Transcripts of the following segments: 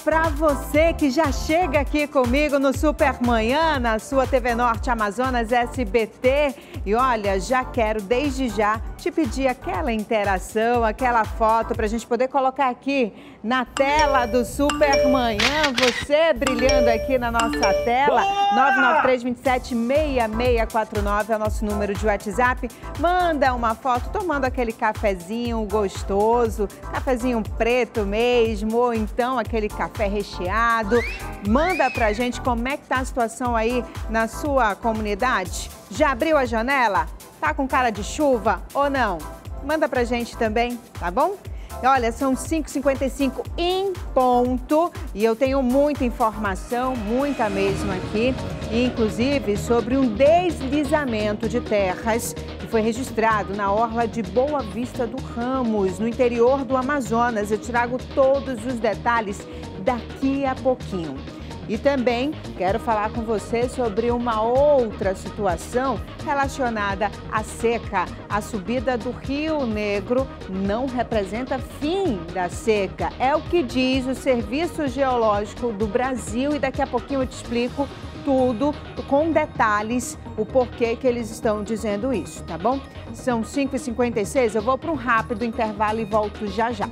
para você que já chega aqui comigo no Supermanhã, na sua TV Norte Amazonas SBT. E olha, já quero desde já te pedir aquela interação, aquela foto para a gente poder colocar aqui na tela do Supermanhã. Você brilhando aqui na nossa tela. 993276649 é o nosso número de WhatsApp. Manda uma foto tomando aquele cafezinho gostoso, cafezinho preto mesmo, ou então aquele café recheado. Manda pra gente como é que tá a situação aí na sua comunidade. Já abriu a janela? Tá com cara de chuva ou não? Manda pra gente também, tá bom? Olha, são 5h55 em ponto e eu tenho muita informação, muita mesmo aqui, inclusive sobre um deslizamento de terras que foi registrado na orla de Boa Vista do Ramos, no interior do Amazonas. Eu trago todos os detalhes daqui a pouquinho. E também quero falar com você sobre uma outra situação relacionada à seca. A subida do Rio Negro não representa fim da seca. É o que diz o Serviço Geológico do Brasil e daqui a pouquinho eu te explico tudo com detalhes o porquê que eles estão dizendo isso, tá bom? São 5h56, eu vou para um rápido intervalo e volto já já.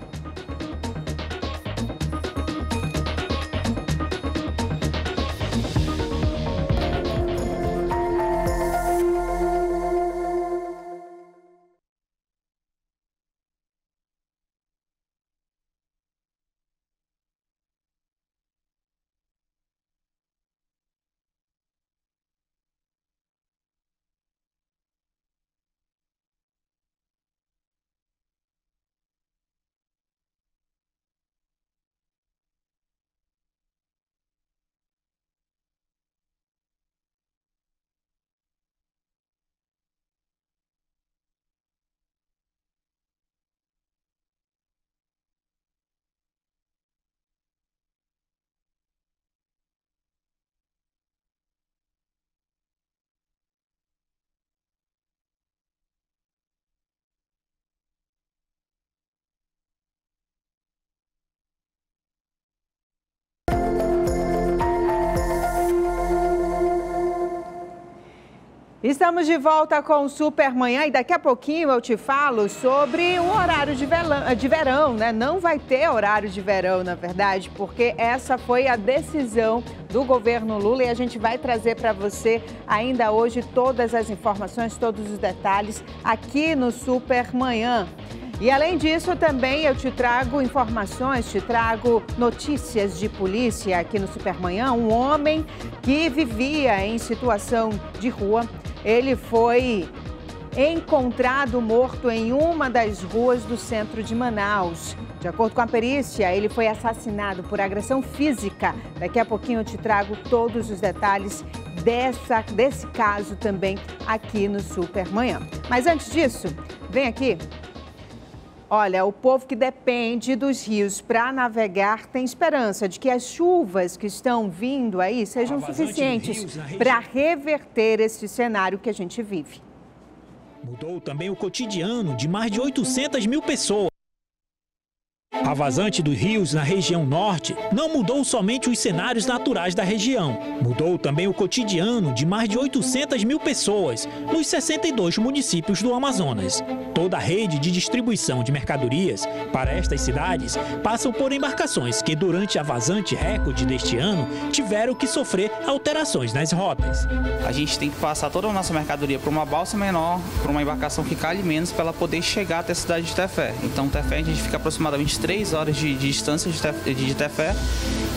Estamos de volta com o Supermanhã e daqui a pouquinho eu te falo sobre o horário de, velão, de verão, né? Não vai ter horário de verão, na verdade, porque essa foi a decisão do governo Lula e a gente vai trazer para você ainda hoje todas as informações, todos os detalhes aqui no Supermanhã. E além disso, também eu te trago informações, te trago notícias de polícia aqui no Supermanhã. Um homem que vivia em situação de rua ele foi encontrado morto em uma das ruas do centro de Manaus. De acordo com a perícia, ele foi assassinado por agressão física. Daqui a pouquinho eu te trago todos os detalhes dessa, desse caso também aqui no Supermanhã. Mas antes disso, vem aqui Olha, o povo que depende dos rios para navegar tem esperança de que as chuvas que estão vindo aí sejam suficientes para reverter esse cenário que a gente vive. Mudou também o cotidiano de mais de 800 mil pessoas. A vazante dos rios na região norte não mudou somente os cenários naturais da região, mudou também o cotidiano de mais de 800 mil pessoas nos 62 municípios do Amazonas. Toda a rede de distribuição de mercadorias para estas cidades passam por embarcações que, durante a vazante recorde deste ano, tiveram que sofrer alterações nas rotas. A gente tem que passar toda a nossa mercadoria para uma balsa menor, para uma embarcação que cale menos, para ela poder chegar até a cidade de Tefé. Então, Tefé a gente fica aproximadamente 3 3 horas de, de distância de, Tefé, de Tefé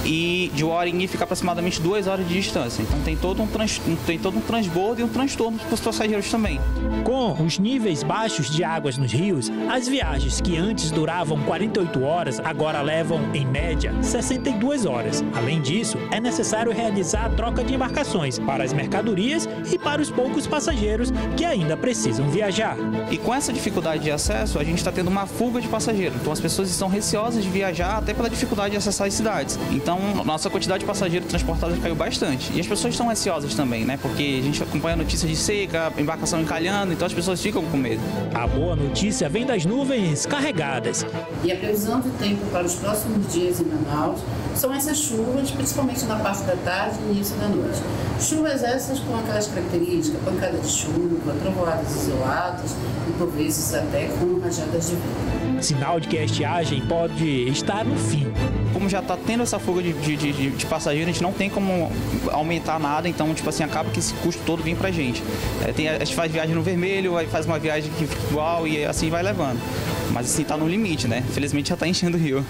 e de Waringui fica aproximadamente 2 horas de distância. Então tem todo um, trans, tem todo um transbordo e um transtorno para os passageiros também. Com os níveis baixos de águas nos rios, as viagens que antes duravam 48 horas agora levam, em média, 62 horas. Além disso, é necessário realizar a troca de embarcações para as mercadorias e para os poucos passageiros que ainda precisam viajar. E com essa dificuldade de acesso, a gente está tendo uma fuga de passageiros. Então as pessoas estão receosas de viajar até pela dificuldade de acessar as cidades. Então nossa quantidade de passageiros transportados caiu bastante. E as pessoas estão ansiosas também, né? Porque a gente acompanha notícias de seca, embarcação encalhando, então as pessoas ficam com medo. A boa notícia vem das nuvens carregadas. E a previsão de tempo para os próximos dias em Manaus são essas chuvas, principalmente na parte da tarde e início da noite. Chuvas essas com aquelas características, pancada de chuva, trovoadas isoladas e por vezes até com rajadas de vento. Sinal de que a estiagem pode estar no fim. Como já está tendo essa fuga de, de, de, de passageiros, a gente não tem como aumentar nada, então, tipo assim, acaba que esse custo todo vem pra gente. É, tem, a gente faz viagem no vermelho, aí faz uma viagem que igual e assim vai levando. Mas assim, tá no limite, né? Felizmente já tá enchendo o rio.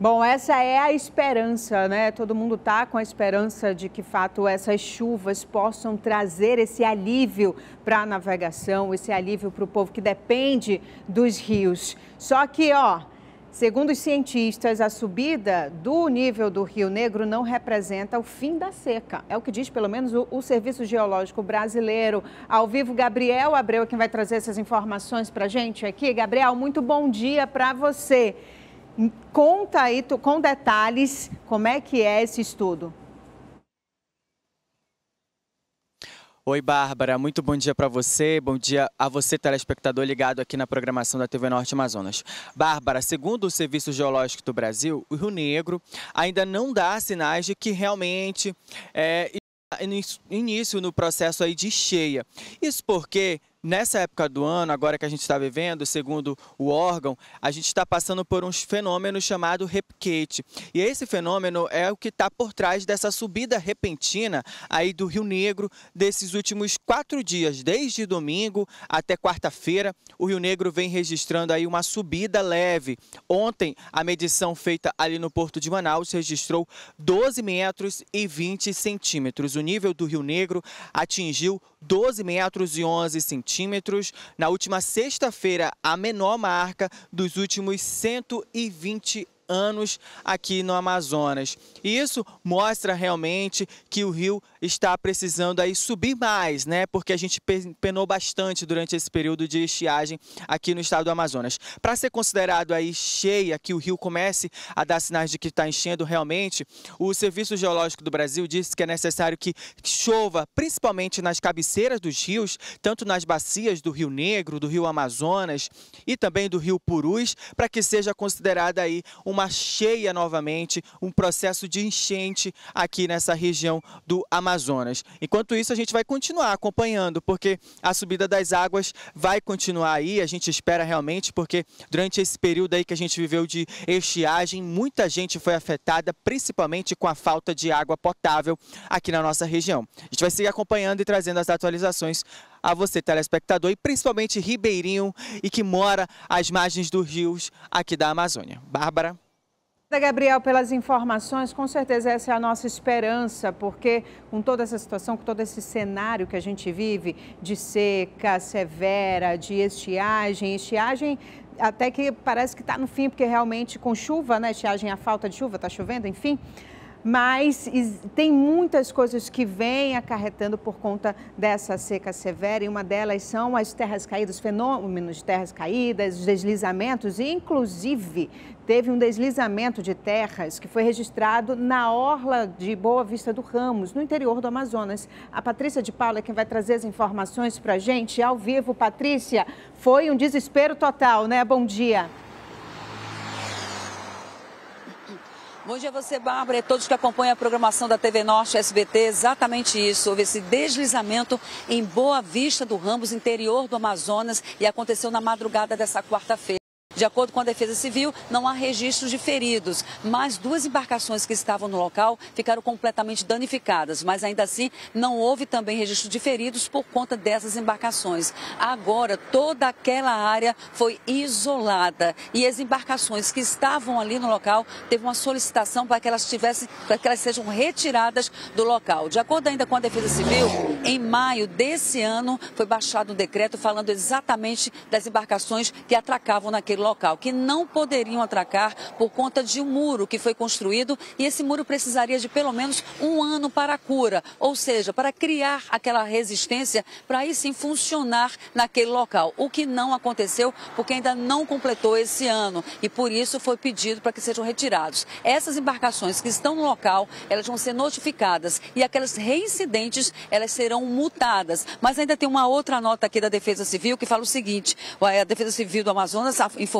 Bom, essa é a esperança, né? Todo mundo está com a esperança de que, fato, essas chuvas possam trazer esse alívio para a navegação, esse alívio para o povo que depende dos rios. Só que, ó, segundo os cientistas, a subida do nível do Rio Negro não representa o fim da seca. É o que diz, pelo menos, o, o Serviço Geológico Brasileiro. Ao vivo, Gabriel Abreu, quem vai trazer essas informações para a gente aqui. Gabriel, muito bom dia para você. Conta aí com detalhes como é que é esse estudo. Oi, Bárbara, muito bom dia para você, bom dia a você, telespectador ligado aqui na programação da TV Norte Amazonas. Bárbara, segundo o Serviço Geológico do Brasil, o Rio Negro ainda não dá sinais de que realmente é, início no processo aí de cheia. Isso porque Nessa época do ano, agora que a gente está vivendo, segundo o órgão, a gente está passando por um fenômeno chamado repiquete. E esse fenômeno é o que está por trás dessa subida repentina aí do Rio Negro desses últimos quatro dias, desde domingo até quarta-feira. O Rio Negro vem registrando aí uma subida leve. Ontem, a medição feita ali no Porto de Manaus registrou 12 metros e 20 centímetros. O nível do Rio Negro atingiu 12 metros e 11 centímetros centímetros. Na última sexta-feira, a menor marca dos últimos 120 anos aqui no Amazonas. E isso mostra realmente que o rio está precisando aí subir mais, né? Porque a gente penou bastante durante esse período de estiagem aqui no estado do Amazonas. Para ser considerado aí cheia, que o rio comece a dar sinais de que está enchendo realmente, o Serviço Geológico do Brasil disse que é necessário que chova, principalmente nas cabeceiras dos rios, tanto nas bacias do Rio Negro, do Rio Amazonas e também do Rio Purus, para que seja considerada aí uma uma cheia novamente, um processo de enchente aqui nessa região do Amazonas. Enquanto isso, a gente vai continuar acompanhando, porque a subida das águas vai continuar aí, a gente espera realmente, porque durante esse período aí que a gente viveu de estiagem, muita gente foi afetada, principalmente com a falta de água potável aqui na nossa região. A gente vai seguir acompanhando e trazendo as atualizações a você, telespectador, e principalmente ribeirinho e que mora às margens dos rios aqui da Amazônia. Bárbara. Gabriel, pelas informações, com certeza essa é a nossa esperança, porque com toda essa situação, com todo esse cenário que a gente vive de seca severa, de estiagem, estiagem até que parece que está no fim, porque realmente com chuva, né, estiagem, a falta de chuva, está chovendo, enfim, mas tem muitas coisas que vêm acarretando por conta dessa seca severa e uma delas são as terras caídas, fenômenos de terras caídas, deslizamentos e inclusive teve um deslizamento de terras que foi registrado na orla de Boa Vista do Ramos, no interior do Amazonas. A Patrícia de Paula é quem vai trazer as informações para a gente ao vivo. Patrícia, foi um desespero total, né? Bom dia. Bom dia a você, Bárbara, e todos que acompanham a programação da TV Norte SBT. Exatamente isso. Houve esse deslizamento em Boa Vista do Ramos, interior do Amazonas, e aconteceu na madrugada dessa quarta-feira. De acordo com a Defesa Civil, não há registros de feridos, mas duas embarcações que estavam no local ficaram completamente danificadas, mas ainda assim não houve também registro de feridos por conta dessas embarcações. Agora, toda aquela área foi isolada e as embarcações que estavam ali no local teve uma solicitação para que elas tivessem, para que elas sejam retiradas do local. De acordo ainda com a Defesa Civil, em maio desse ano foi baixado um decreto falando exatamente das embarcações que atracavam naquele local local, que não poderiam atracar por conta de um muro que foi construído e esse muro precisaria de pelo menos um ano para a cura, ou seja, para criar aquela resistência para aí sim funcionar naquele local, o que não aconteceu porque ainda não completou esse ano e por isso foi pedido para que sejam retirados. Essas embarcações que estão no local, elas vão ser notificadas e aquelas reincidentes, elas serão multadas. Mas ainda tem uma outra nota aqui da Defesa Civil que fala o seguinte: a Defesa Civil do Amazonas informou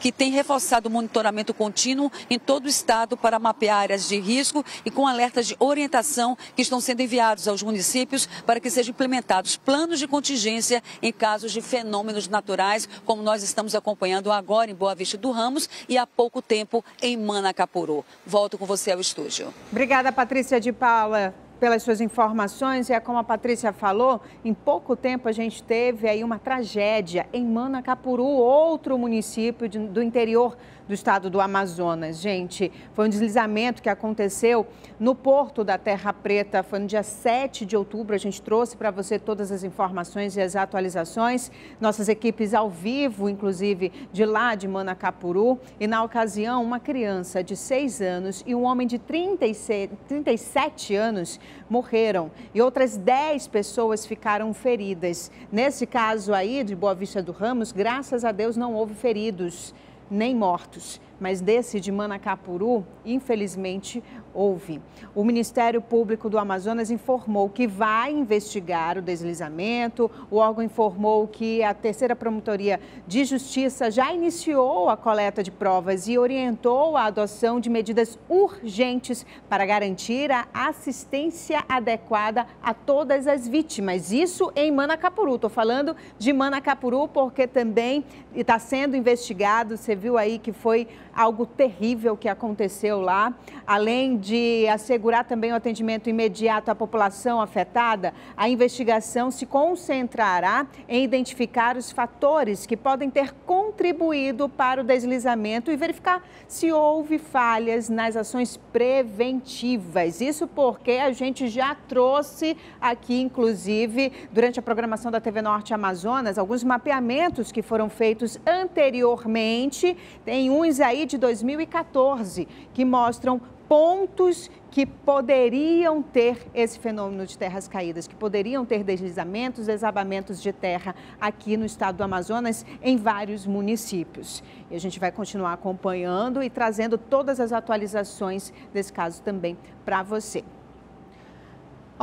que tem reforçado o monitoramento contínuo em todo o estado para mapear áreas de risco e com alertas de orientação que estão sendo enviados aos municípios para que sejam implementados planos de contingência em casos de fenômenos naturais, como nós estamos acompanhando agora em Boa Vista do Ramos e há pouco tempo em Manacapuru. Volto com você ao estúdio. Obrigada, Patrícia de Paula pelas suas informações. E é como a Patrícia falou, em pouco tempo a gente teve aí uma tragédia em Manacapuru, outro município de, do interior do estado do Amazonas. Gente, foi um deslizamento que aconteceu no porto da Terra Preta. Foi no dia 7 de outubro. A gente trouxe para você todas as informações e as atualizações. Nossas equipes ao vivo, inclusive de lá de Manacapuru. E na ocasião, uma criança de 6 anos e um homem de 36, 37 anos morreram. E outras 10 pessoas ficaram feridas. Nesse caso aí de Boa Vista do Ramos, graças a Deus não houve feridos nem mortos. Mas desse de Manacapuru, infelizmente, houve. O Ministério Público do Amazonas informou que vai investigar o deslizamento. O órgão informou que a terceira promotoria de justiça já iniciou a coleta de provas e orientou a adoção de medidas urgentes para garantir a assistência adequada a todas as vítimas. Isso em Manacapuru. Estou falando de Manacapuru porque também está sendo investigado. Você viu aí que foi algo terrível que aconteceu lá. Além de assegurar também o atendimento imediato à população afetada, a investigação se concentrará em identificar os fatores que podem ter contribuído para o deslizamento e verificar se houve falhas nas ações preventivas. Isso porque a gente já trouxe aqui, inclusive, durante a programação da TV Norte Amazonas, alguns mapeamentos que foram feitos anteriormente. Tem uns aí de 2014 que mostram pontos que poderiam ter esse fenômeno de terras caídas, que poderiam ter deslizamentos, desabamentos de terra aqui no estado do Amazonas, em vários municípios. E a gente vai continuar acompanhando e trazendo todas as atualizações desse caso também para você.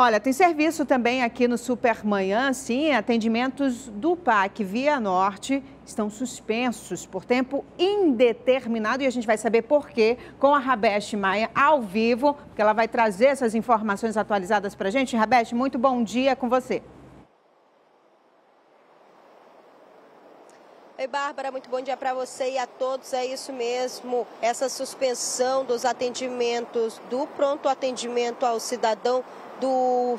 Olha, tem serviço também aqui no Supermanhã, sim, atendimentos do PAC Via Norte estão suspensos por tempo indeterminado e a gente vai saber por quê com a Rabeste Maia ao vivo, porque ela vai trazer essas informações atualizadas para a gente. Rabeste, muito bom dia com você. Oi, Bárbara, muito bom dia para você e a todos. É isso mesmo, essa suspensão dos atendimentos, do pronto atendimento ao cidadão do,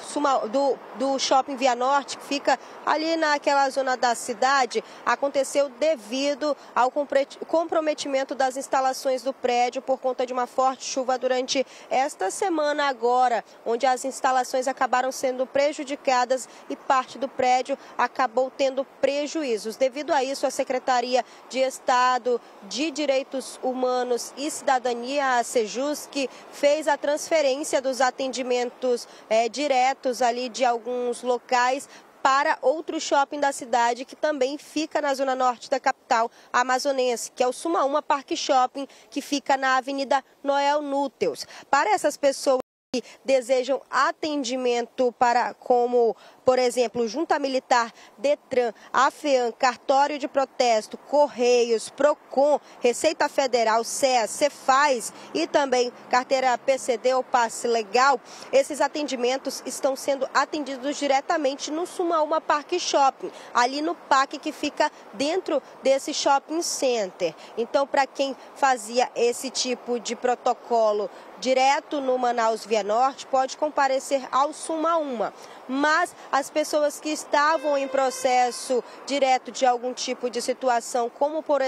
do, do Shopping Via Norte, que fica ali naquela zona da cidade, aconteceu devido ao comprometimento das instalações do prédio por conta de uma forte chuva durante esta semana agora, onde as instalações acabaram sendo prejudicadas e parte do prédio acabou tendo prejuízos. Devido a isso, a Secretaria de Estado de Direitos Humanos e Cidadania, a Sejusc, fez a transferência dos atendimentos é, diretos ali de alguns locais para outro shopping da cidade que também fica na zona norte da capital amazonense, que é o Suma Uma Parque Shopping, que fica na Avenida Noel Núteus. Para essas pessoas que desejam atendimento para como por exemplo, Junta Militar, Detran, AFEAM, Cartório de Protesto, Correios, PROCON, Receita Federal, CEA, Cefaz e também carteira PCD ou passe legal, esses atendimentos estão sendo atendidos diretamente no Sumaúma Parque Shopping, ali no PAC que fica dentro desse shopping center. Então, para quem fazia esse tipo de protocolo direto no Manaus Via Norte pode comparecer ao Suma Uma mas as pessoas que estavam em processo direto de algum tipo de situação, como por,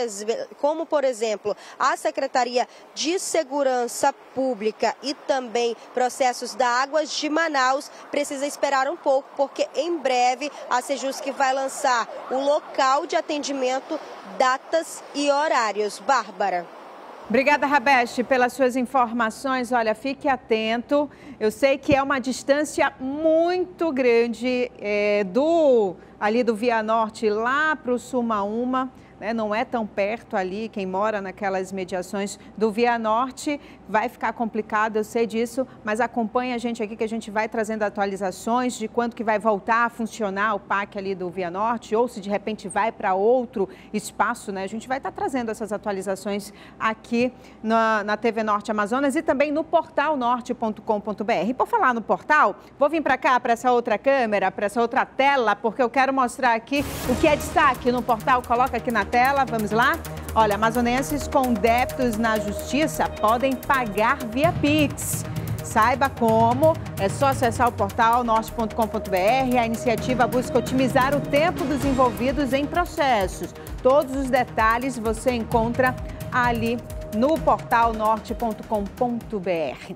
como por exemplo a Secretaria de Segurança Pública e também processos da Águas de Manaus, precisa esperar um pouco, porque em breve a Sejusc vai lançar o local de atendimento, datas e horários. Bárbara. Obrigada, Rabeste, pelas suas informações. Olha, fique atento. Eu sei que é uma distância muito grande é, do ali do Via Norte lá para o Sumaúma né, não é tão perto ali, quem mora naquelas mediações do Via Norte, vai ficar complicado, eu sei disso, mas acompanhe a gente aqui que a gente vai trazendo atualizações de quando que vai voltar a funcionar o PAC ali do Via Norte, ou se de repente vai para outro espaço, né? A gente vai estar tá trazendo essas atualizações aqui na, na TV Norte Amazonas e também no portal norte.com.br. Por falar no portal, vou vir para cá, para essa outra câmera, para essa outra tela, porque eu quero mostrar aqui o que é destaque no portal. Coloca aqui na tela, vamos lá? Olha, amazonenses com débitos na justiça podem pagar via Pix. Saiba como, é só acessar o portal norte.com.br. A iniciativa busca otimizar o tempo dos envolvidos em processos. Todos os detalhes você encontra ali no portal norte.com.br.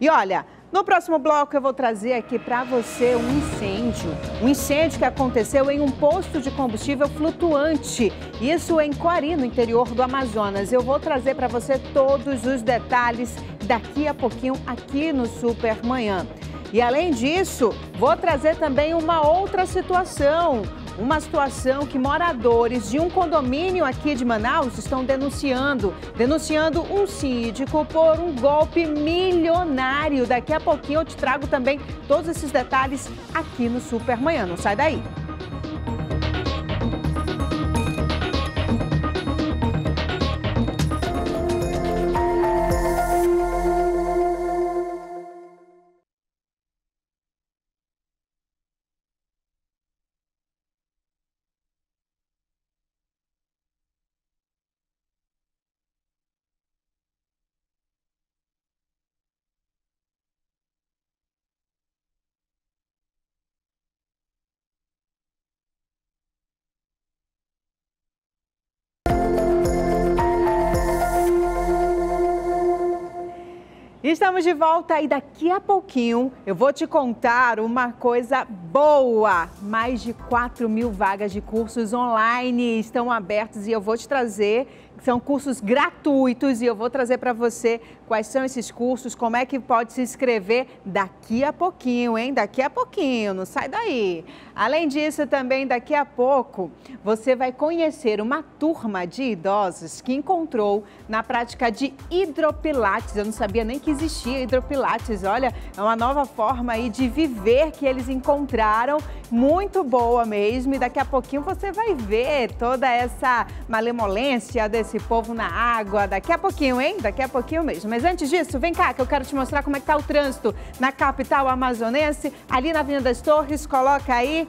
E olha, no próximo bloco eu vou trazer aqui para você um incêndio. Um incêndio que aconteceu em um posto de combustível flutuante. Isso em Coari, no interior do Amazonas. Eu vou trazer para você todos os detalhes daqui a pouquinho aqui no Super Manhã. E além disso, vou trazer também uma outra situação uma situação que moradores de um condomínio aqui de Manaus estão denunciando, denunciando um síndico por um golpe milionário. Daqui a pouquinho eu te trago também todos esses detalhes aqui no Super Manhã. Não sai daí. Estamos de volta e daqui a pouquinho eu vou te contar uma coisa boa. Mais de 4 mil vagas de cursos online estão abertas e eu vou te trazer são cursos gratuitos e eu vou trazer para você quais são esses cursos, como é que pode se inscrever daqui a pouquinho, hein? Daqui a pouquinho, não sai daí. Além disso, também daqui a pouco você vai conhecer uma turma de idosos que encontrou na prática de hidropilates. Eu não sabia nem que existia hidropilates. Olha, é uma nova forma aí de viver que eles encontraram, muito boa mesmo. E daqui a pouquinho você vai ver toda essa malemolência desse esse povo na água daqui a pouquinho, hein? Daqui a pouquinho mesmo. Mas antes disso, vem cá que eu quero te mostrar como é que tá o trânsito na capital amazonense, ali na Avenida das Torres. Coloca aí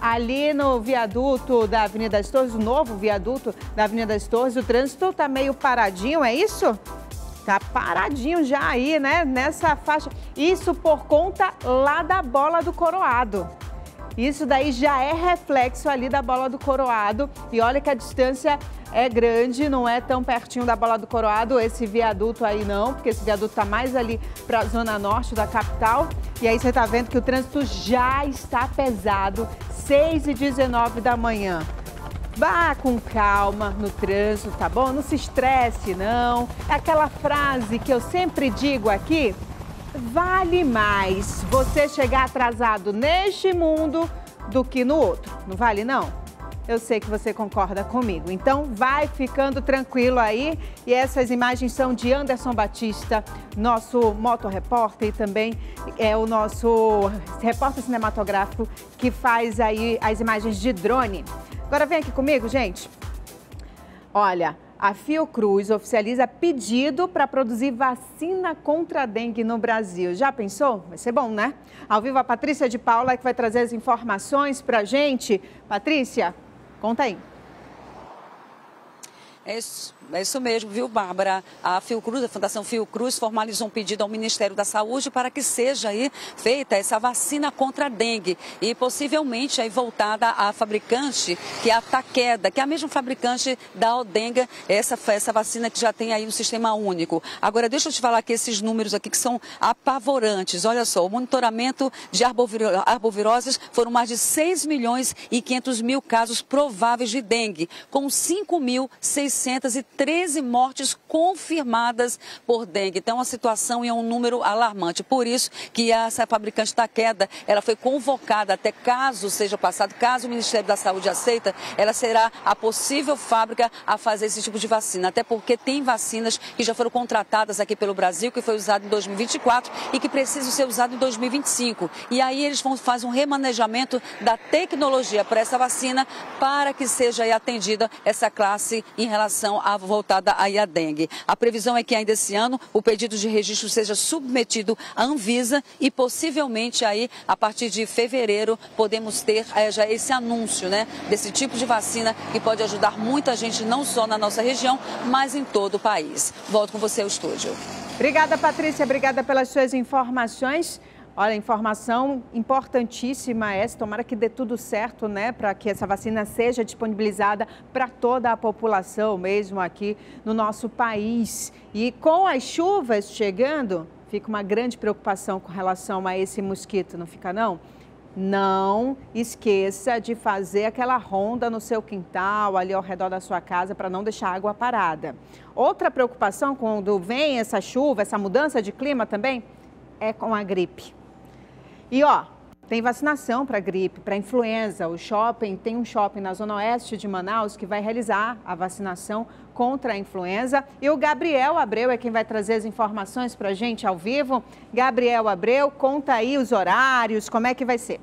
ali no viaduto da Avenida das Torres, o novo viaduto da Avenida das Torres, o trânsito tá meio paradinho, é isso? Tá paradinho já aí, né? Nessa faixa. Isso por conta lá da bola do coroado. Isso daí já é reflexo ali da bola do coroado. E olha que a distância é grande, não é tão pertinho da bola do coroado esse viaduto aí não, porque esse viaduto está mais ali para a zona norte da capital. E aí você está vendo que o trânsito já está pesado, 6 e 19 da manhã. Vá com calma no trânsito, tá bom? Não se estresse, não. É aquela frase que eu sempre digo aqui, vale mais você chegar atrasado neste mundo do que no outro. Não vale, não? Eu sei que você concorda comigo. Então, vai ficando tranquilo aí. E essas imagens são de Anderson Batista, nosso motorrepórter e também é o nosso repórter cinematográfico que faz aí as imagens de drone. Agora vem aqui comigo, gente. Olha, a Fiocruz oficializa pedido para produzir vacina contra a dengue no Brasil. Já pensou? Vai ser bom, né? Ao vivo a Patrícia de Paula que vai trazer as informações para a gente. Patrícia, conta aí. É isso. É isso mesmo, viu, Bárbara? A Fiocruz, a Fundação Fiocruz, formalizou um pedido ao Ministério da Saúde para que seja aí feita essa vacina contra a dengue e possivelmente aí voltada à fabricante, que é a Taqueda, que é a mesma fabricante da Odenga, essa, essa vacina que já tem aí um sistema único. Agora, deixa eu te falar que esses números aqui que são apavorantes. Olha só, o monitoramento de arboviroses foram mais de 6 milhões e 500 mil casos prováveis de dengue, com 5.613 mortes confirmadas por dengue. Então, a situação é um número alarmante. Por isso que essa fabricante da queda, ela foi convocada até caso seja passado, caso o Ministério da Saúde aceita, ela será a possível fábrica a fazer esse tipo de vacina. Até porque tem vacinas que já foram contratadas aqui pelo Brasil, que foi usado em 2024 e que precisam ser usado em 2025. E aí eles vão fazer um remanejamento da tecnologia para essa vacina para que seja atendida essa classe em relação à voltada aí à dengue. A previsão é que ainda esse ano o pedido de registro seja submetido à Anvisa e possivelmente aí a partir de fevereiro podemos ter é, já esse anúncio, né, desse tipo de vacina que pode ajudar muita gente não só na nossa região, mas em todo o país. Volto com você ao estúdio. Obrigada, Patrícia. Obrigada pelas suas informações. Olha, informação importantíssima essa. Tomara que dê tudo certo, né, para que essa vacina seja disponibilizada para toda a população, mesmo aqui no nosso país. E com as chuvas chegando, fica uma grande preocupação com relação a esse mosquito, não fica não? Não esqueça de fazer aquela ronda no seu quintal, ali ao redor da sua casa, para não deixar a água parada. Outra preocupação quando vem essa chuva, essa mudança de clima também, é com a gripe. E ó, tem vacinação para gripe, para influenza. O shopping tem um shopping na zona oeste de Manaus que vai realizar a vacinação contra a influenza. E o Gabriel Abreu é quem vai trazer as informações para a gente ao vivo. Gabriel Abreu, conta aí os horários, como é que vai ser?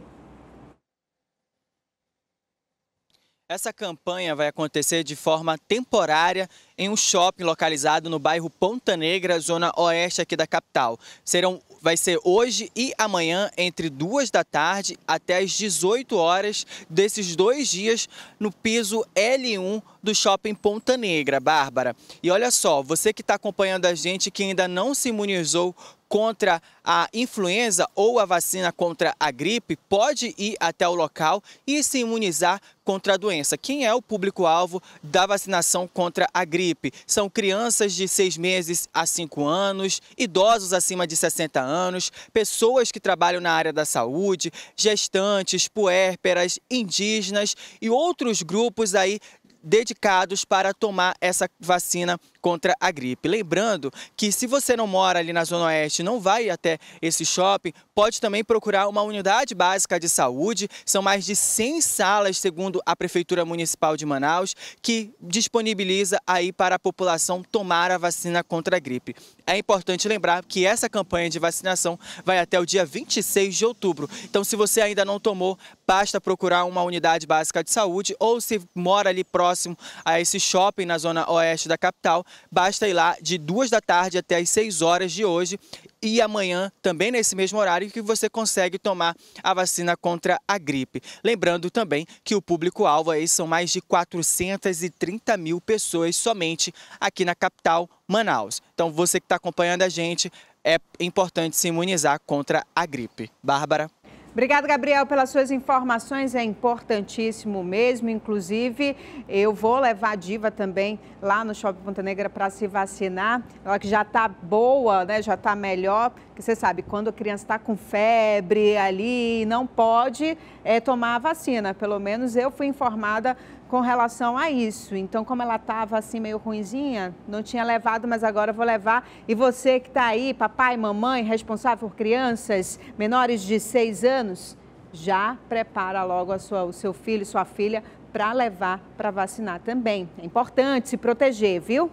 Essa campanha vai acontecer de forma temporária em um shopping localizado no bairro Ponta Negra, zona oeste aqui da capital. Serão vai ser hoje e amanhã, entre duas da tarde até as 18 horas desses dois dias, no piso L1 do Shopping Ponta Negra, Bárbara. E olha só, você que está acompanhando a gente que ainda não se imunizou contra a influenza ou a vacina contra a gripe pode ir até o local e se imunizar contra a doença. Quem é o público-alvo da vacinação contra a gripe? São crianças de 6 meses a 5 anos, idosos acima de 60 anos, pessoas que trabalham na área da saúde, gestantes, puérperas, indígenas e outros grupos aí dedicados para tomar essa vacina contra a gripe. Lembrando que se você não mora ali na Zona Oeste, não vai até esse shopping, pode também procurar uma unidade básica de saúde. São mais de 100 salas, segundo a Prefeitura Municipal de Manaus, que disponibiliza aí para a população tomar a vacina contra a gripe. É importante lembrar que essa campanha de vacinação vai até o dia 26 de outubro. Então, se você ainda não tomou, basta procurar uma unidade básica de saúde ou se mora ali próximo a esse shopping na zona oeste da capital, Basta ir lá de duas da tarde até as 6 horas de hoje e amanhã, também nesse mesmo horário, que você consegue tomar a vacina contra a gripe. Lembrando também que o público-alvo aí são mais de 430 mil pessoas somente aqui na capital, Manaus. Então, você que está acompanhando a gente, é importante se imunizar contra a gripe. Bárbara. Obrigada, Gabriel, pelas suas informações. É importantíssimo mesmo. Inclusive, eu vou levar a Diva também lá no Shopping Ponta Negra para se vacinar. Ela que já está boa, né? Já está melhor. Porque você sabe, quando a criança está com febre ali, não pode é, tomar a vacina. Pelo menos eu fui informada com relação a isso. Então, como ela estava assim meio ruinzinha, não tinha levado, mas agora vou levar. E você que está aí, papai, mamãe, responsável por crianças menores de seis anos, já prepara logo sua, o seu filho, sua filha, para levar para vacinar também. É importante se proteger, viu?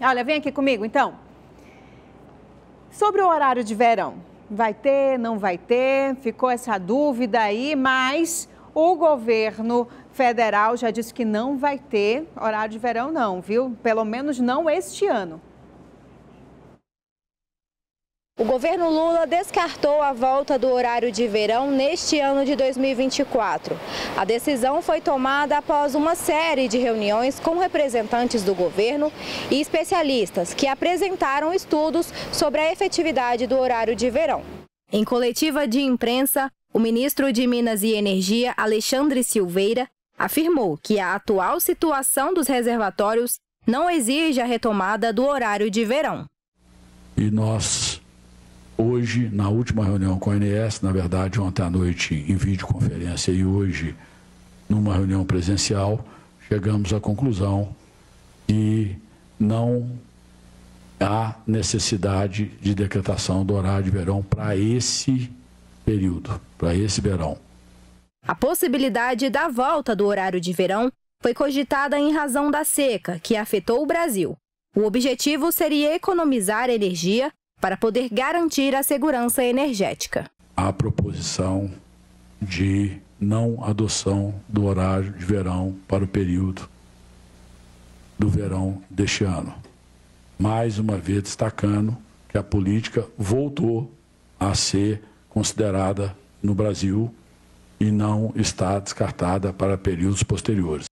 Olha, vem aqui comigo então. Sobre o horário de verão, vai ter, não vai ter? Ficou essa dúvida aí, mas o governo federal já disse que não vai ter horário de verão, não, viu? Pelo menos não este ano. O governo Lula descartou a volta do horário de verão neste ano de 2024. A decisão foi tomada após uma série de reuniões com representantes do governo e especialistas que apresentaram estudos sobre a efetividade do horário de verão. Em coletiva de imprensa, o ministro de Minas e Energia, Alexandre Silveira, afirmou que a atual situação dos reservatórios não exige a retomada do horário de verão. E nós Hoje, na última reunião com a ANS, na verdade, ontem à noite em videoconferência e hoje numa reunião presencial, chegamos à conclusão que não há necessidade de decretação do horário de verão para esse período, para esse verão. A possibilidade da volta do horário de verão foi cogitada em razão da seca que afetou o Brasil. O objetivo seria economizar energia para poder garantir a segurança energética. A proposição de não adoção do horário de verão para o período do verão deste ano. Mais uma vez destacando que a política voltou a ser considerada no Brasil e não está descartada para períodos posteriores.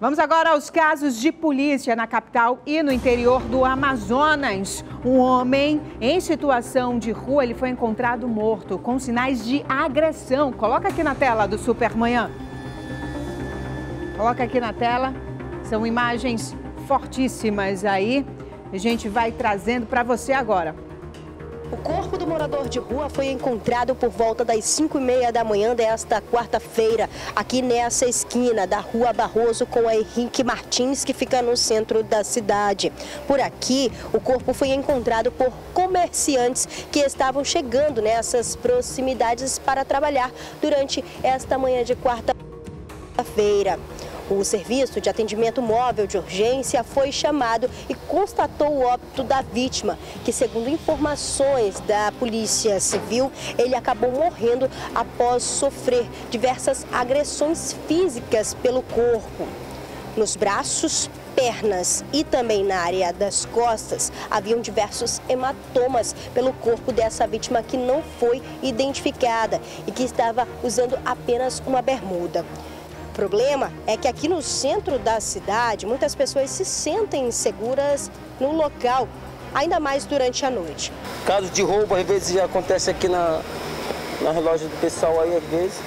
Vamos agora aos casos de polícia na capital e no interior do Amazonas. Um homem em situação de rua, ele foi encontrado morto com sinais de agressão. Coloca aqui na tela do Supermanhã. Coloca aqui na tela. São imagens fortíssimas aí. A gente vai trazendo para você agora. O corpo do morador de rua foi encontrado por volta das 5 e meia da manhã desta quarta-feira, aqui nessa esquina da Rua Barroso com a Henrique Martins, que fica no centro da cidade. Por aqui, o corpo foi encontrado por comerciantes que estavam chegando nessas proximidades para trabalhar durante esta manhã de quarta-feira. O serviço de atendimento móvel de urgência foi chamado e constatou o óbito da vítima, que segundo informações da Polícia Civil, ele acabou morrendo após sofrer diversas agressões físicas pelo corpo. Nos braços, pernas e também na área das costas haviam diversos hematomas pelo corpo dessa vítima que não foi identificada e que estava usando apenas uma bermuda problema é que aqui no centro da cidade, muitas pessoas se sentem inseguras no local, ainda mais durante a noite. Casos de roubo, às vezes, já acontece aqui na, na loja do pessoal aí, às vezes.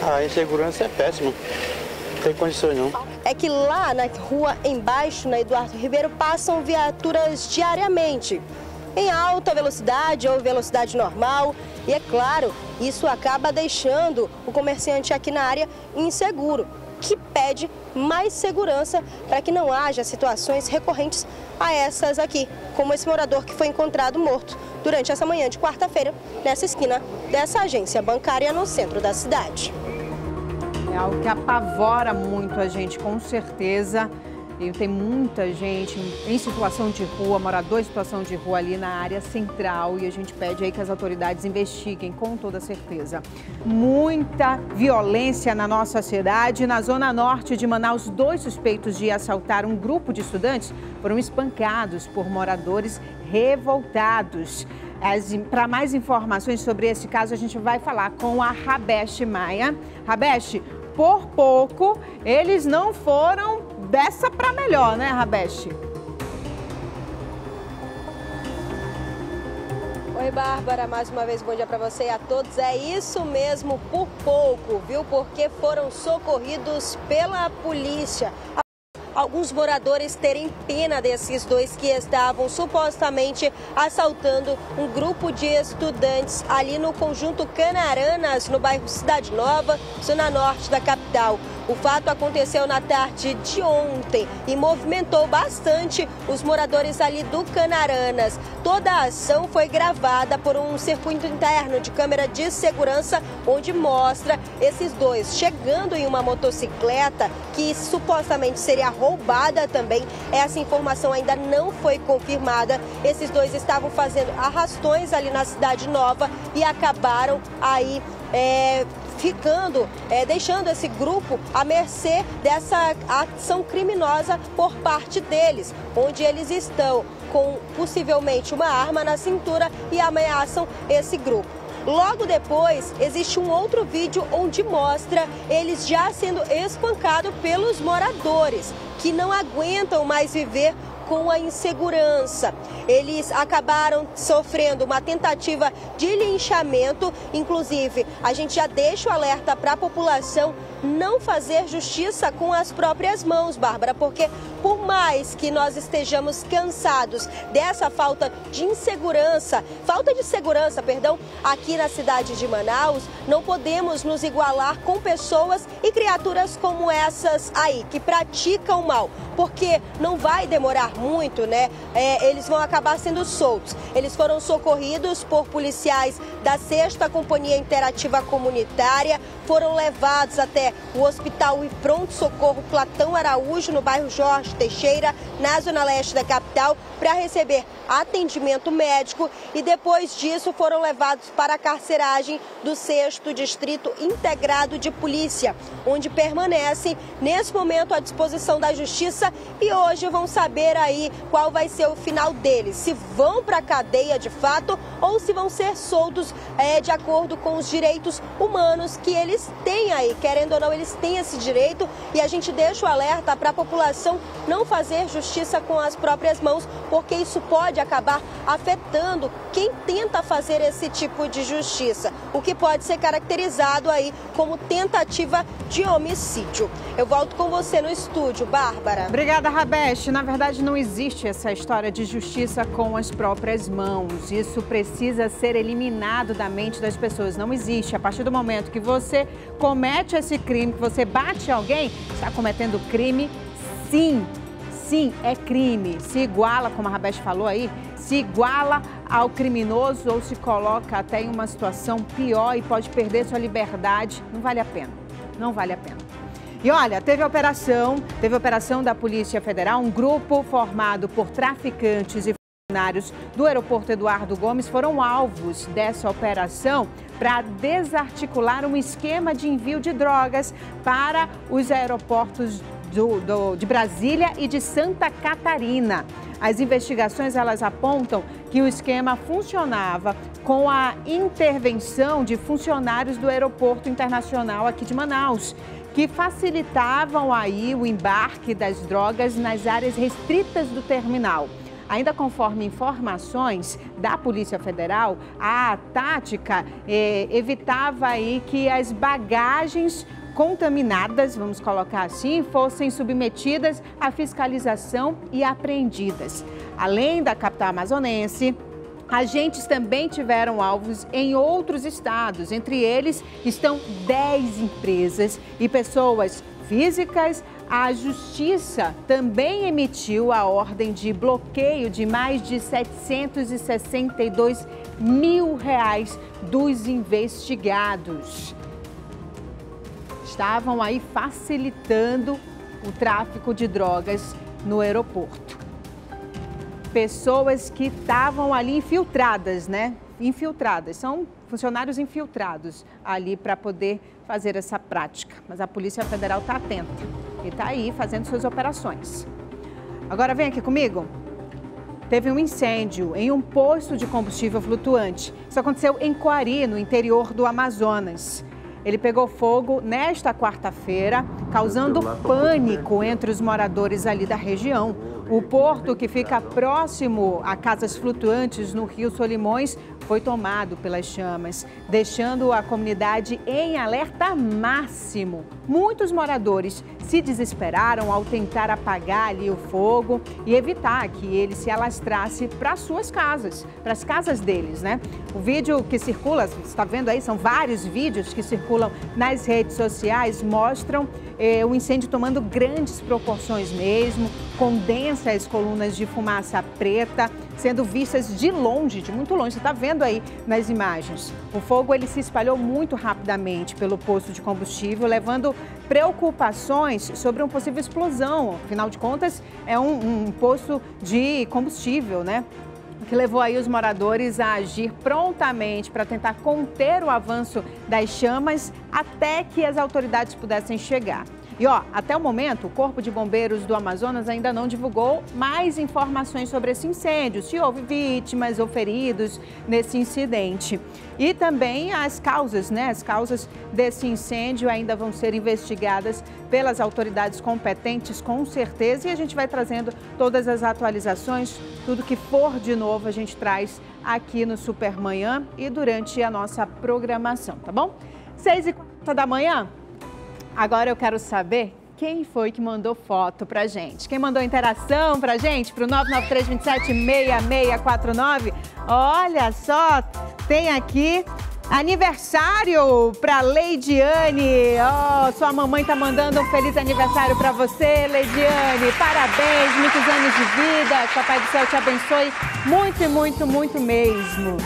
A insegurança é péssima. Não tem condições não. É que lá na rua embaixo, na Eduardo Ribeiro, passam viaturas diariamente em alta velocidade ou velocidade normal. E é claro, isso acaba deixando o comerciante aqui na área inseguro, que pede mais segurança para que não haja situações recorrentes a essas aqui, como esse morador que foi encontrado morto durante essa manhã de quarta-feira, nessa esquina dessa agência bancária no centro da cidade. É algo que apavora muito a gente, com certeza. E tem muita gente em situação de rua, morador em situação de rua ali na área central e a gente pede aí que as autoridades investiguem com toda certeza. Muita violência na nossa cidade. Na zona norte de Manaus, dois suspeitos de assaltar um grupo de estudantes foram espancados por moradores revoltados. Para mais informações sobre esse caso, a gente vai falar com a Rabesh Maia. Rabesh, por pouco, eles não foram dessa para melhor, né, Rabesh? Oi, Bárbara, mais uma vez bom dia para você e a todos. É isso mesmo, por pouco, viu? Porque foram socorridos pela polícia alguns moradores terem pena desses dois que estavam supostamente assaltando um grupo de estudantes ali no conjunto Canaranas, no bairro Cidade Nova, zona norte da capital. O fato aconteceu na tarde de ontem e movimentou bastante os moradores ali do Canaranas. Toda a ação foi gravada por um circuito interno de câmera de segurança, onde mostra esses dois chegando em uma motocicleta que supostamente seria roubada também. Essa informação ainda não foi confirmada. Esses dois estavam fazendo arrastões ali na Cidade Nova e acabaram aí é, ficando, é, deixando esse grupo à mercê dessa ação criminosa por parte deles, onde eles estão com possivelmente uma arma na cintura e ameaçam esse grupo. Logo depois, existe um outro vídeo onde mostra eles já sendo espancados pelos moradores, que não aguentam mais viver com a insegurança. Eles acabaram sofrendo uma tentativa de linchamento, inclusive a gente já deixa o alerta para a população não fazer justiça com as próprias mãos, Bárbara, porque por mais que nós estejamos cansados dessa falta de insegurança, falta de segurança, perdão, aqui na cidade de Manaus, não podemos nos igualar com pessoas e criaturas como essas aí, que praticam mal, porque não vai demorar muito, né? É, eles vão acabar sendo soltos. Eles foram socorridos por policiais da 6 Companhia Interativa Comunitária, foram levados até o Hospital e Pronto Socorro Platão Araújo, no bairro Jorge Teixeira, na zona leste da capital, para receber atendimento médico. E depois disso foram levados para a carceragem do 6 Distrito Integrado de Polícia, onde permanecem nesse momento à disposição da Justiça. E hoje vão saber aí qual vai ser o final deles, se vão para a cadeia de fato ou se vão ser soltos é, de acordo com os direitos humanos que eles têm aí, querendo ou não, eles têm esse direito e a gente deixa o alerta para a população não fazer justiça com as próprias mãos, porque isso pode acabar afetando quem tenta fazer esse tipo de justiça, o que pode ser caracterizado aí como tentativa de homicídio. Eu volto com você no estúdio, Bárbara. Obrigada, Rabeste. Na verdade, não existe essa história de justiça com as próprias mãos. Isso precisa ser eliminado da mente das pessoas. Não existe. A partir do momento que você comete esse crime, que você bate alguém, está cometendo crime, sim sim, é crime. Se iguala, como a Rabeste falou aí, se iguala ao criminoso ou se coloca até em uma situação pior e pode perder sua liberdade, não vale a pena. Não vale a pena. E olha, teve operação, teve operação da Polícia Federal, um grupo formado por traficantes e funcionários do aeroporto Eduardo Gomes foram alvos dessa operação para desarticular um esquema de envio de drogas para os aeroportos do, do, de Brasília e de Santa Catarina. As investigações elas apontam que o esquema funcionava com a intervenção de funcionários do Aeroporto Internacional aqui de Manaus, que facilitavam aí o embarque das drogas nas áreas restritas do terminal. Ainda conforme informações da Polícia Federal, a tática eh, evitava aí que as bagagens contaminadas, vamos colocar assim, fossem submetidas à fiscalização e apreendidas. Além da capital amazonense, Agentes também tiveram alvos em outros estados. Entre eles estão 10 empresas e pessoas físicas. A Justiça também emitiu a ordem de bloqueio de mais de 762 mil reais dos investigados estavam aí facilitando o tráfico de drogas no aeroporto. Pessoas que estavam ali infiltradas, né? Infiltradas, são funcionários infiltrados ali para poder fazer essa prática. Mas a Polícia Federal está atenta e está aí fazendo suas operações. Agora vem aqui comigo. Teve um incêndio em um posto de combustível flutuante. Isso aconteceu em Coari, no interior do Amazonas. Ele pegou fogo nesta quarta-feira, causando pânico entre os moradores ali da região. O porto, que fica próximo a casas flutuantes no Rio Solimões, foi tomado pelas chamas, deixando a comunidade em alerta máximo. Muitos moradores se desesperaram ao tentar apagar ali o fogo e evitar que ele se alastrasse para suas casas, para as casas deles, né? O vídeo que circula, você está vendo aí, são vários vídeos que circulam nas redes sociais, mostram eh, o incêndio tomando grandes proporções mesmo, condensa as colunas de fumaça preta, sendo vistas de longe, de muito longe. Você está vendo aí nas imagens. O fogo ele se espalhou muito rapidamente pelo posto de combustível, levando preocupações sobre uma possível explosão. Afinal de contas, é um, um posto de combustível, né? Que levou aí os moradores a agir prontamente para tentar conter o avanço das chamas até que as autoridades pudessem chegar. E ó, até o momento, o Corpo de Bombeiros do Amazonas ainda não divulgou mais informações sobre esse incêndio, se houve vítimas ou feridos nesse incidente. E também as causas, né? As causas desse incêndio ainda vão ser investigadas pelas autoridades competentes, com certeza. E a gente vai trazendo todas as atualizações, tudo que for de novo, a gente traz aqui no Supermanhã e durante a nossa programação, tá bom? 6 e 40 da manhã, Agora eu quero saber quem foi que mandou foto pra gente. Quem mandou interação pra gente pro 993276649? Olha só, tem aqui aniversário pra Leidiane. Oh, sua mamãe tá mandando um feliz aniversário pra você, Leidiane. Parabéns, muitos anos de vida. Papai do Céu te abençoe muito, muito, muito mesmo.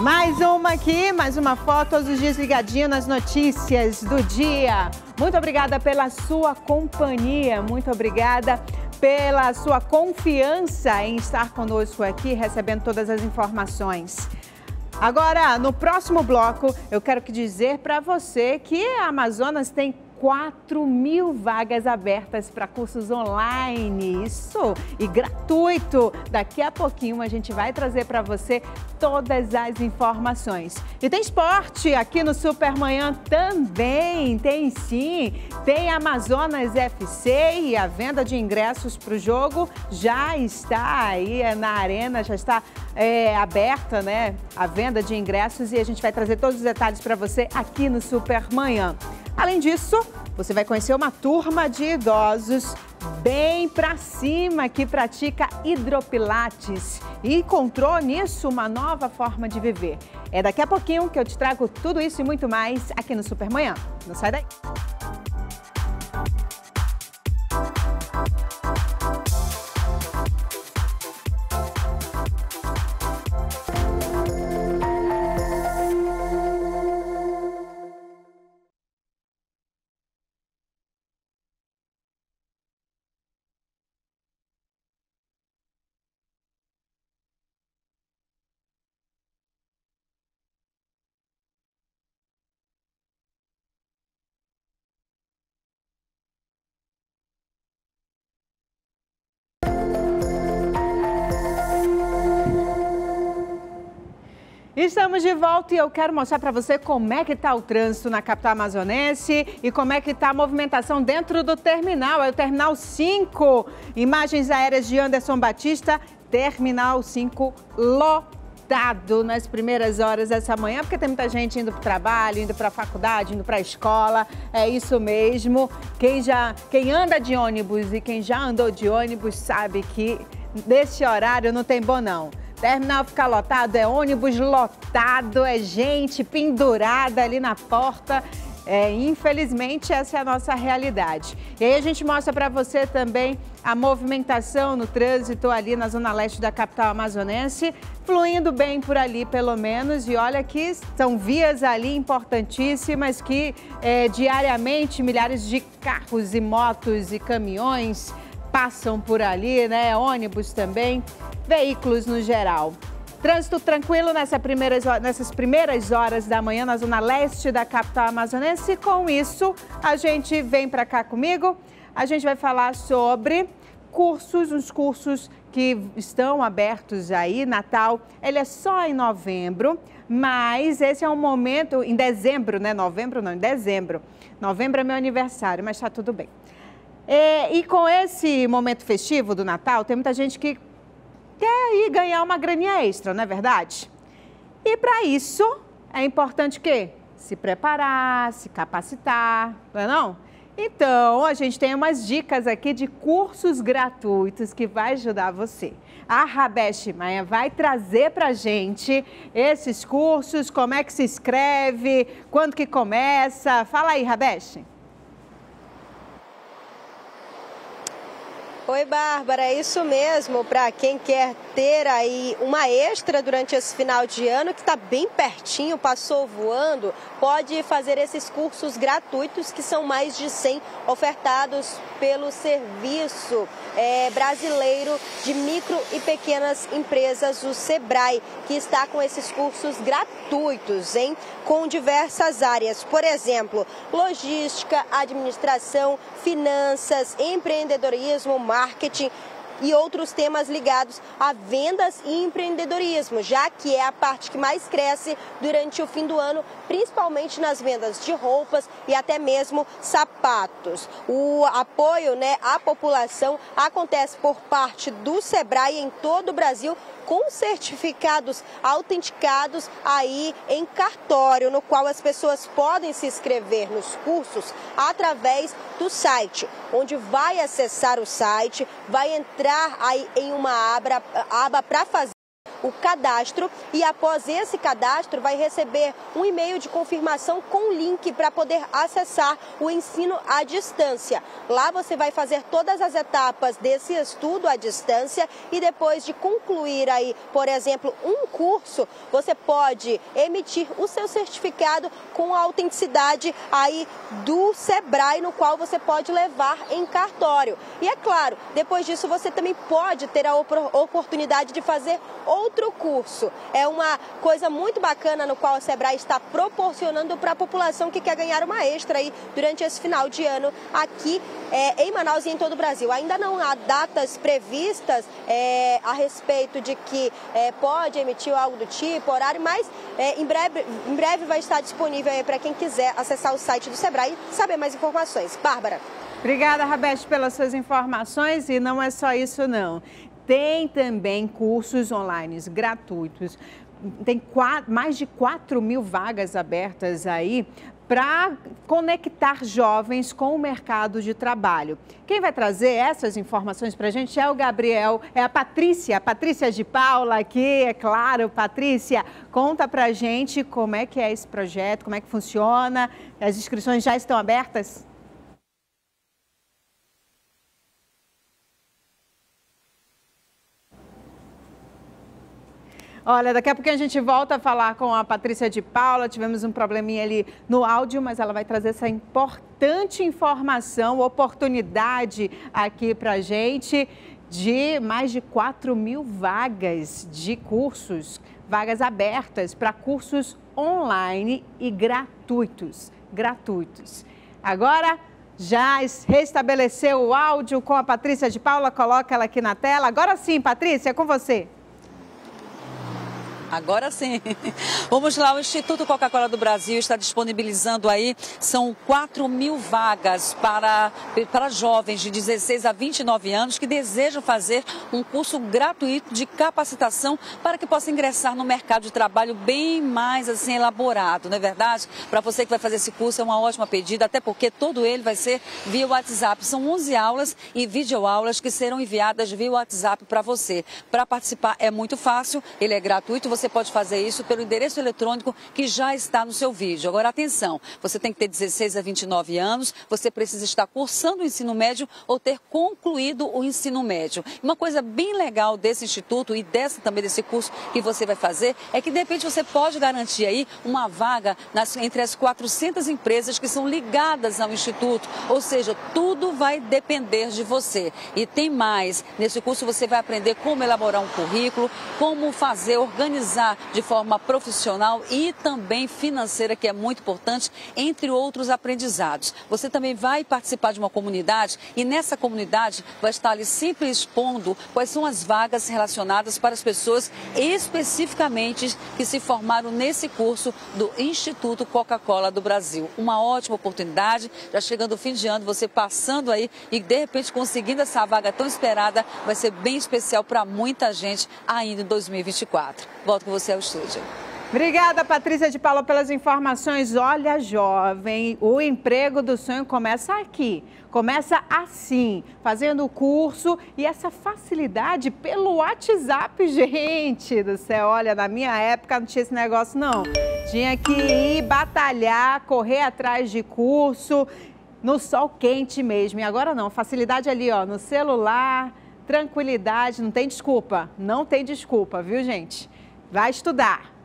Mais uma aqui, mais uma foto, todos os dias ligadinho nas notícias do dia. Muito obrigada pela sua companhia, muito obrigada pela sua confiança em estar conosco aqui, recebendo todas as informações. Agora, no próximo bloco, eu quero dizer para você que a Amazonas tem 4 mil vagas abertas para cursos online. Isso! E gratuito! Daqui a pouquinho a gente vai trazer para você todas as informações. E tem esporte aqui no Supermanhã também. Tem sim. Tem Amazonas FC e a venda de ingressos para o jogo já está aí na arena, já está é, aberta, né? A venda de ingressos e a gente vai trazer todos os detalhes para você aqui no Supermanhã. Além disso, você vai conhecer uma turma de idosos bem para cima que pratica hidropilates e encontrou nisso uma nova forma de viver. É daqui a pouquinho que eu te trago tudo isso e muito mais aqui no Supermanhã. Não sai daí. Estamos de volta e eu quero mostrar para você como é que está o trânsito na capital amazonense e como é que está a movimentação dentro do terminal. É o Terminal 5. Imagens aéreas de Anderson Batista, Terminal 5 lotado nas primeiras horas dessa manhã, porque tem muita gente indo para o trabalho, indo para a faculdade, indo para a escola. É isso mesmo. Quem já, quem anda de ônibus e quem já andou de ônibus sabe que nesse horário não tem bom não. Terminal fica lotado, é ônibus lotado, é gente pendurada ali na porta. É, infelizmente, essa é a nossa realidade. E aí a gente mostra para você também a movimentação no trânsito ali na zona leste da capital amazonense, fluindo bem por ali pelo menos. E olha que são vias ali importantíssimas que é, diariamente milhares de carros e motos e caminhões passam por ali, né? Ônibus também veículos no geral. Trânsito tranquilo nessa primeiras, nessas primeiras horas da manhã na zona leste da capital amazonense. Com isso, a gente vem para cá comigo. A gente vai falar sobre cursos, uns cursos que estão abertos aí. Natal, ele é só em novembro, mas esse é um momento, em dezembro, né? Novembro não, em dezembro. Novembro é meu aniversário, mas está tudo bem. É, e com esse momento festivo do Natal, tem muita gente que quer ir ganhar uma graninha extra, não é verdade? E para isso é importante o quê? Se preparar, se capacitar, não é não? Então, a gente tem umas dicas aqui de cursos gratuitos que vai ajudar você. A Rabesh Maia vai trazer para gente esses cursos, como é que se inscreve, quando que começa. Fala aí, Rabesh. Oi, Bárbara, é isso mesmo. Para quem quer ter aí uma extra durante esse final de ano, que está bem pertinho, passou voando, pode fazer esses cursos gratuitos, que são mais de 100 ofertados pelo Serviço é, Brasileiro de Micro e Pequenas Empresas, o SEBRAE, que está com esses cursos gratuitos, hein? Com diversas áreas. Por exemplo, logística, administração, finanças, empreendedorismo, marketing e outros temas ligados a vendas e empreendedorismo, já que é a parte que mais cresce durante o fim do ano, principalmente nas vendas de roupas e até mesmo sapatos. O apoio né, à população acontece por parte do Sebrae em todo o Brasil com certificados autenticados aí em cartório, no qual as pessoas podem se inscrever nos cursos através do site, onde vai acessar o site, vai entrar aí em uma aba, para fazer o cadastro e após esse cadastro vai receber um e-mail de confirmação com link para poder acessar o ensino à distância. Lá você vai fazer todas as etapas desse estudo à distância e depois de concluir aí, por exemplo, um curso, você pode emitir o seu certificado com a autenticidade aí do Sebrae, no qual você pode levar em cartório. E é claro, depois disso você também pode ter a oportunidade de fazer outro curso. É uma coisa muito bacana no qual a Sebrae está proporcionando para a população que quer ganhar uma extra aí durante esse final de ano aqui é, em Manaus e em todo o Brasil. Ainda não há datas previstas é, a respeito de que é, pode emitir algo do tipo, horário, mas é, em, breve, em breve vai estar disponível para quem quiser acessar o site do Sebrae e saber mais informações. Bárbara. Obrigada, Rabeste, pelas suas informações. E não é só isso, não. Tem também cursos online gratuitos. Tem quatro, mais de 4 mil vagas abertas aí para conectar jovens com o mercado de trabalho. Quem vai trazer essas informações para a gente é o Gabriel, é a Patrícia, a Patrícia de Paula aqui, é claro. Patrícia, conta para a gente como é que é esse projeto, como é que funciona, as inscrições já estão abertas? Olha, daqui a pouco a gente volta a falar com a Patrícia de Paula. Tivemos um probleminha ali no áudio, mas ela vai trazer essa importante informação, oportunidade aqui para gente de mais de 4 mil vagas de cursos, vagas abertas para cursos online e gratuitos. Gratuitos. Agora, já restabeleceu o áudio com a Patrícia de Paula, coloca ela aqui na tela. Agora sim, Patrícia, é com você. Agora sim. Vamos lá, o Instituto Coca-Cola do Brasil está disponibilizando aí, são 4 mil vagas para, para jovens de 16 a 29 anos que desejam fazer um curso gratuito de capacitação para que possa ingressar no mercado de trabalho bem mais assim elaborado, não é verdade? Para você que vai fazer esse curso é uma ótima pedida, até porque todo ele vai ser via WhatsApp. São 11 aulas e videoaulas que serão enviadas via WhatsApp para você. Para participar é muito fácil, ele é gratuito, você pode fazer isso pelo endereço eletrônico que já está no seu vídeo. Agora, atenção, você tem que ter 16 a 29 anos, você precisa estar cursando o ensino médio ou ter concluído o ensino médio. Uma coisa bem legal desse instituto e dessa também desse curso que você vai fazer é que, de repente, você pode garantir aí uma vaga nas, entre as 400 empresas que são ligadas ao instituto. Ou seja, tudo vai depender de você. E tem mais. Nesse curso você vai aprender como elaborar um currículo, como fazer, organizar de forma profissional e também financeira, que é muito importante, entre outros aprendizados. Você também vai participar de uma comunidade e nessa comunidade vai estar ali sempre expondo quais são as vagas relacionadas para as pessoas especificamente que se formaram nesse curso do Instituto Coca-Cola do Brasil. Uma ótima oportunidade, já chegando o fim de ano, você passando aí e de repente conseguindo essa vaga tão esperada, vai ser bem especial para muita gente ainda em 2024. Volto com você ao estúdio. Obrigada, Patrícia de Paula, pelas informações. Olha, jovem, o emprego do sonho começa aqui. Começa assim, fazendo o curso e essa facilidade pelo WhatsApp, gente do céu. Olha, na minha época não tinha esse negócio, não. Tinha que ir batalhar, correr atrás de curso no sol quente mesmo. E agora não, facilidade ali, ó, no celular, tranquilidade, não tem desculpa. Não tem desculpa, viu, gente? Vai estudar.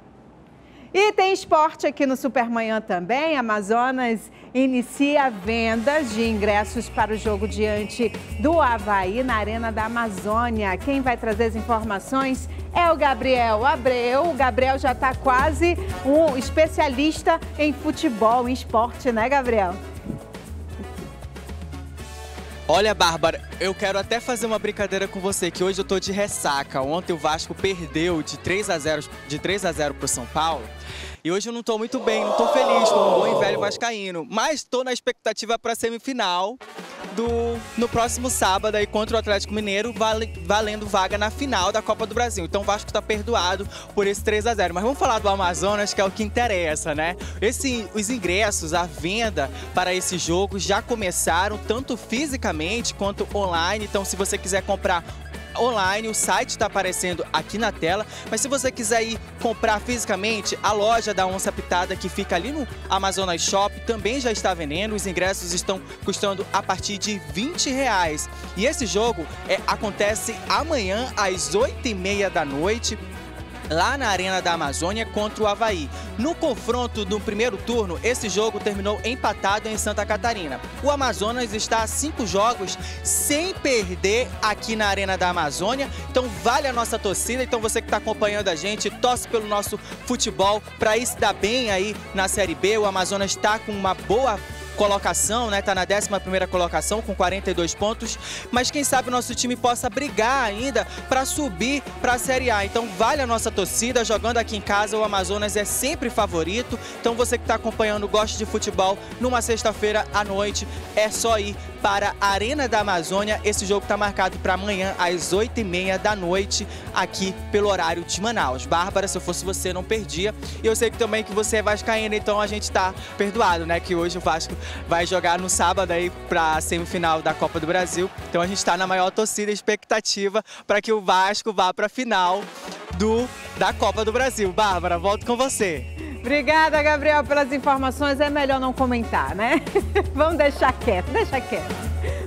E tem esporte aqui no Supermanhã também. Amazonas inicia vendas de ingressos para o jogo diante do Havaí na Arena da Amazônia. Quem vai trazer as informações é o Gabriel Abreu. O Gabriel já está quase um especialista em futebol, em esporte, né, Gabriel? Olha, Bárbara, eu quero até fazer uma brincadeira com você, que hoje eu tô de ressaca. Ontem o Vasco perdeu de 3 a 0 de 3 a 0 pro São Paulo. E hoje eu não estou muito bem, não estou feliz como um bom e velho vascaíno, mas estou na expectativa para semifinal do, no próximo sábado aí contra o Atlético Mineiro, vale, valendo vaga na final da Copa do Brasil. Então o Vasco está perdoado por esse 3 a 0 Mas vamos falar do Amazonas, que é o que interessa, né? Esse, os ingressos, a venda para esse jogo já começaram, tanto fisicamente quanto online. Então, se você quiser comprar online, o site está aparecendo aqui na tela, mas se você quiser ir comprar fisicamente, a loja da Onça Pitada que fica ali no Amazonas Shop também já está vendendo, os ingressos estão custando a partir de 20 reais. E esse jogo é, acontece amanhã às 8h30 da noite lá na Arena da Amazônia contra o Havaí. No confronto do primeiro turno, esse jogo terminou empatado em Santa Catarina. O Amazonas está a cinco jogos sem perder aqui na Arena da Amazônia, então vale a nossa torcida. Então você que está acompanhando a gente, torce pelo nosso futebol para ir se dar bem aí na Série B. O Amazonas está com uma boa colocação, né? Tá na 11 colocação com 42 pontos, mas quem sabe o nosso time possa brigar ainda para subir para a Série A. Então vale a nossa torcida, jogando aqui em casa, o Amazonas é sempre favorito. Então você que está acompanhando, gosta de futebol, numa sexta-feira à noite, é só ir para a Arena da Amazônia. Esse jogo está marcado para amanhã às 8h30 da noite, aqui pelo horário de Manaus. Bárbara, se eu fosse você, não perdia. E eu sei que também que você é vascaína, então a gente está perdoado, né? Que hoje o Vasco vai jogar no sábado aí para semifinal da Copa do Brasil. Então a gente está na maior torcida expectativa para que o Vasco vá para a final do, da Copa do Brasil. Bárbara, volto com você. Obrigada, Gabriel, pelas informações. É melhor não comentar, né? Vamos deixar quieto, deixa quieto.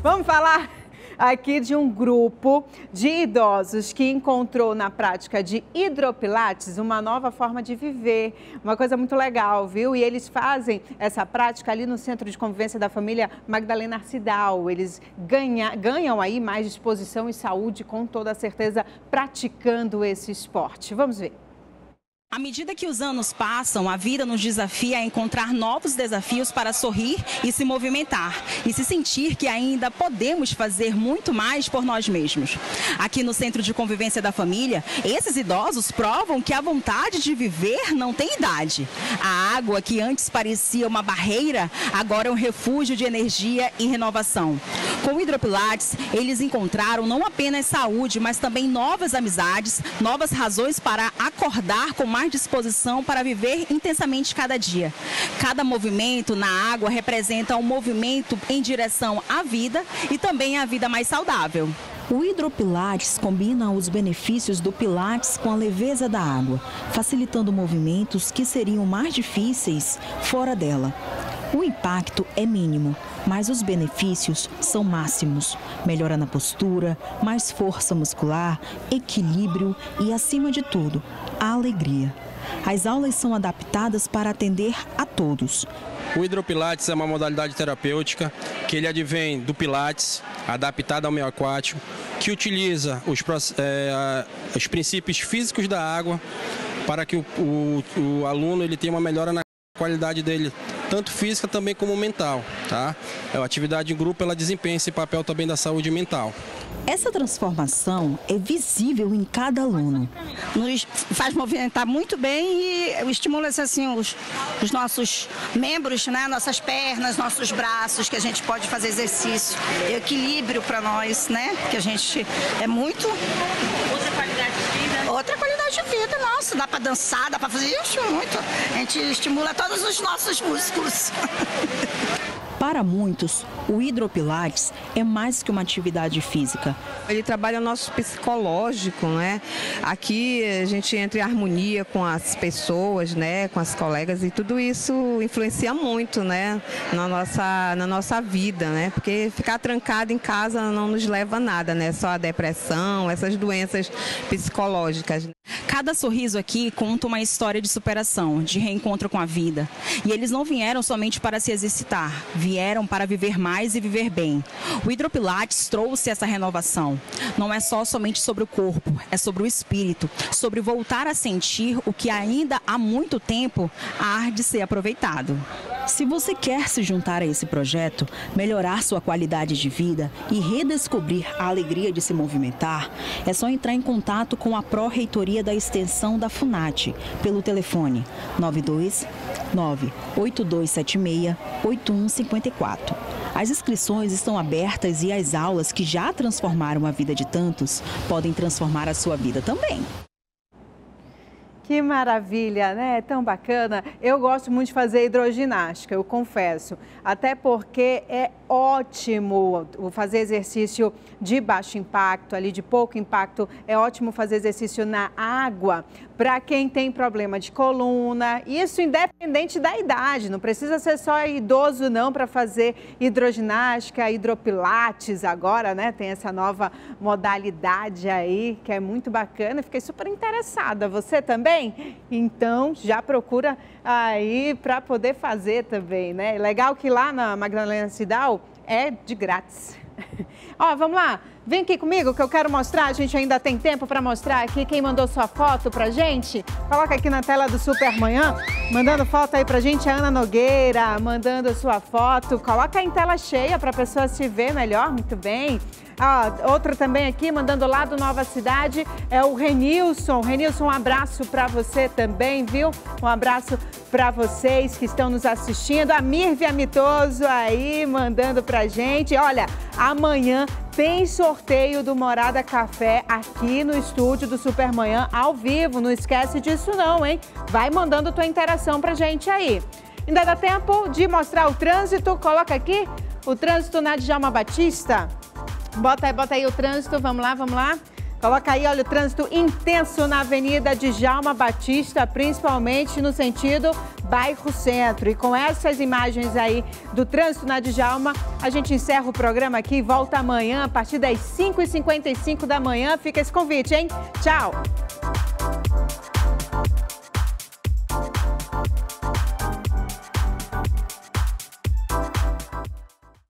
Vamos falar aqui de um grupo de idosos que encontrou na prática de hidropilates uma nova forma de viver. Uma coisa muito legal, viu? E eles fazem essa prática ali no Centro de Convivência da Família Magdalena Arcidal. Eles ganha, ganham aí mais disposição e saúde, com toda certeza, praticando esse esporte. Vamos ver. À medida que os anos passam, a vida nos desafia a encontrar novos desafios para sorrir e se movimentar e se sentir que ainda podemos fazer muito mais por nós mesmos. Aqui no Centro de Convivência da Família, esses idosos provam que a vontade de viver não tem idade. A água, que antes parecia uma barreira, agora é um refúgio de energia e renovação. Com o Hidropilates, eles encontraram não apenas saúde, mas também novas amizades, novas razões para acordar com mais disposição para viver intensamente cada dia. Cada movimento na água representa um movimento em direção à vida e também à vida mais saudável. O hidropilates combina os benefícios do pilates com a leveza da água, facilitando movimentos que seriam mais difíceis fora dela. O impacto é mínimo, mas os benefícios são máximos. Melhora na postura, mais força muscular, equilíbrio e, acima de tudo, a alegria. As aulas são adaptadas para atender a todos. O hidropilates é uma modalidade terapêutica que ele advém do pilates, adaptado ao meio aquático, que utiliza os, é, os princípios físicos da água para que o, o, o aluno ele tenha uma melhora na qualidade dele, tanto física também como mental, tá? A atividade em grupo ela desempenha esse papel também da saúde mental. Essa transformação é visível em cada aluno. Nos faz movimentar muito bem e estimula assim, os, os nossos membros, né? nossas pernas, nossos braços, que a gente pode fazer exercício. Equilíbrio para nós, né? Que a gente é muito. Outra qualidade de vida. Outra qualidade de vida, nossa. Dá para dançar, dá para fazer isso muito. A gente estimula todos os nossos músculos. Para muitos, o hidropilates é mais que uma atividade física. Ele trabalha o nosso psicológico, né? Aqui a gente entra em harmonia com as pessoas, né? Com as colegas e tudo isso influencia muito, né? Na nossa, na nossa vida, né? Porque ficar trancado em casa não nos leva a nada, né? Só a depressão, essas doenças psicológicas. Cada sorriso aqui conta uma história de superação, de reencontro com a vida. E eles não vieram somente para se exercitar, vieram para viver mais e viver bem. O Hidropilates trouxe essa renovação. Não é só somente sobre o corpo, é sobre o espírito, sobre voltar a sentir o que ainda há muito tempo há de ser aproveitado. Se você quer se juntar a esse projeto, melhorar sua qualidade de vida e redescobrir a alegria de se movimentar, é só entrar em contato com a Pró-Reitoria da Extensão da FUNAT pelo telefone 92 98276 8154. As inscrições estão abertas e as aulas que já transformaram a vida de tantos podem transformar a sua vida também. Que maravilha, né? Tão bacana. Eu gosto muito de fazer hidroginástica, eu confesso. Até porque é ótimo fazer exercício de baixo impacto, ali de pouco impacto. É ótimo fazer exercício na água para quem tem problema de coluna. Isso independente da idade. Não precisa ser só idoso não para fazer hidroginástica, hidropilates agora, né? Tem essa nova modalidade aí que é muito bacana. Fiquei super interessada. Você também? Então já procura aí para poder fazer também, né? Legal que lá na Magdalena Cidal é de grátis. Ó, vamos lá. Vem aqui comigo que eu quero mostrar, a gente ainda tem tempo para mostrar aqui quem mandou sua foto pra gente. Coloca aqui na tela do Super Manhã, mandando foto aí pra gente, a Ana Nogueira, mandando sua foto. Coloca em tela cheia para a pessoa se ver melhor, muito bem. Ah, outro também aqui, mandando lá do Nova Cidade, é o Renilson. Renilson, um abraço para você também, viu? Um abraço para vocês que estão nos assistindo. A Mirvia Mitoso aí, mandando pra gente. Olha, amanhã tem sorteio do Morada Café aqui no estúdio do Supermanhã, ao vivo. Não esquece disso não, hein? Vai mandando tua interação pra gente aí. Ainda dá tempo de mostrar o trânsito? Coloca aqui o trânsito na Djalma Batista. Bota aí, bota aí o trânsito, vamos lá, vamos lá. Coloca aí, olha, o trânsito intenso na Avenida Djalma Batista, principalmente no sentido bairro centro. E com essas imagens aí do trânsito na Djalma, a gente encerra o programa aqui, e volta amanhã a partir das 5h55 da manhã. Fica esse convite, hein? Tchau!